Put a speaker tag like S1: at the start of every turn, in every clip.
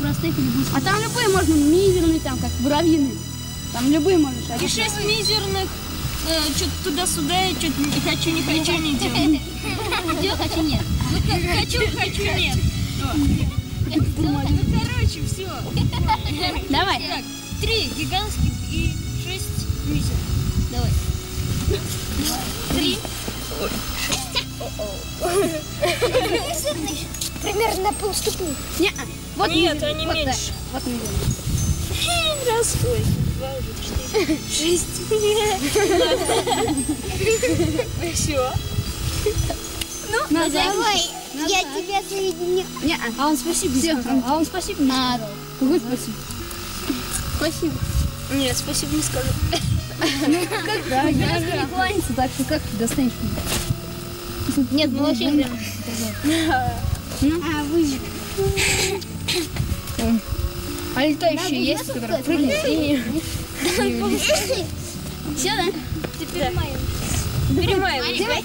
S1: Простых А там любые можно мизерные, там как муравьиные. Там любые можешь.
S2: И шесть мизерных, э, что-то туда-сюда, и что-то не хочу, не хочу, не делаю.
S1: Делать хочу нет.
S2: Хочу, хочу, нет. Ну, короче, все.
S1: Давай.
S2: Так, три гигантских и шесть мизерных.
S1: Давай.
S2: Три.
S3: Примерно на полступы.
S1: Не, вот
S2: Нет,
S1: мизерный,
S2: они
S1: вот
S2: меньше.
S1: так, Вот мизерный.
S2: Раз, ой, два уже, четыре. Шесть. Все.
S1: Назад.
S3: Давай, я тебя соединю.
S1: Не, а он спасибо Все, А он спасибо не сказал. Какой спасибо? Спасибо.
S2: Нет, спасибо не скажу.
S1: Да, я же кланяться, так что как ты достанешь меня? Нет, ну вообще.
S3: А, выжиг.
S1: А летающие есть, которые прыгают и... Все, да?
S2: Перемаивай.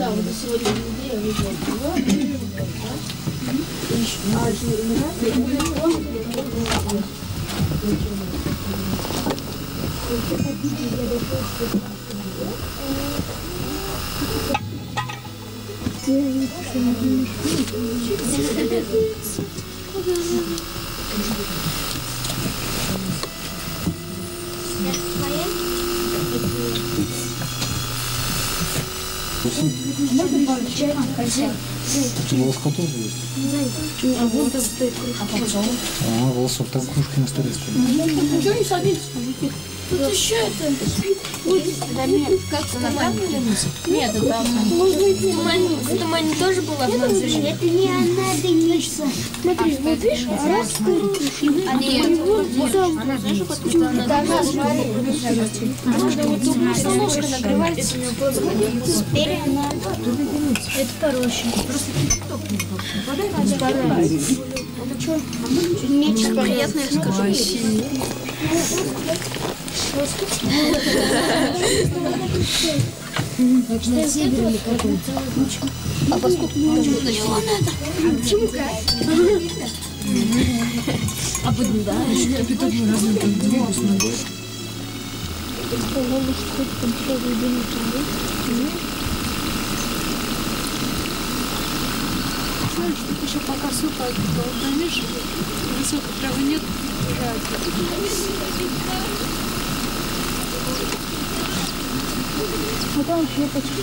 S4: Davulu söylediğini diye öyle Thank you. У тебя волоска тоже есть?
S3: А вот там стоит
S4: А, волосок, там кружки на столе стоят.
S1: Чего не садитесь, мужики?
S3: Тут еще это.
S1: На Нет, это там...
S2: В тумане тоже была одна зажига?
S3: Это не она дымится. Смотри, вот видишь, раз
S1: Нет.
S3: вот там. Да, она жарит.
S2: Можно вот тут солнышко нагревается.
S3: Теперь она.
S2: Это проще.
S3: Меч
S2: Приятно, я скажу.
S1: А поскольку на него надо. А под да,
S5: Знаешь, тут еще пока супа голодомишь, высокой травы нет,
S3: Потом щепочки.